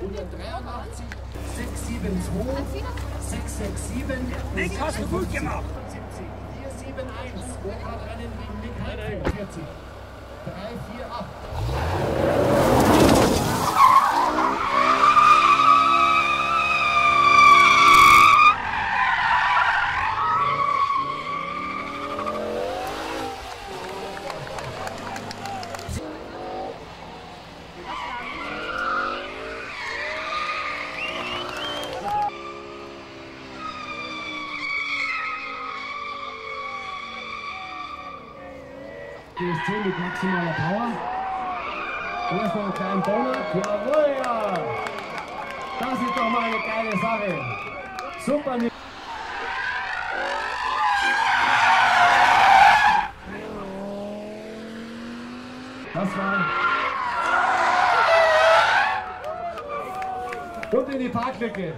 183, 672, 667, Nick, hast du gut gemacht. 70, 471, Go-Kart-Rennen gegen Nick Heidfeld, 40, 348. GSC mit maximaler Power. Erstmal einen kleinen Donut. Jawohl, ja! Das ist doch mal eine geile Sache. Super. Das war. Und in die Parklücke.